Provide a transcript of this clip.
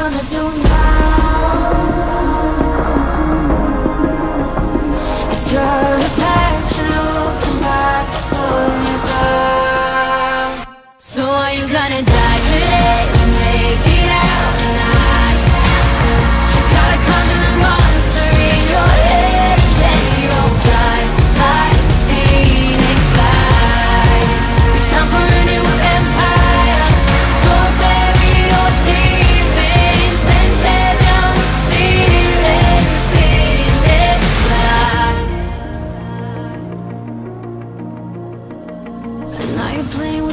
gonna do now?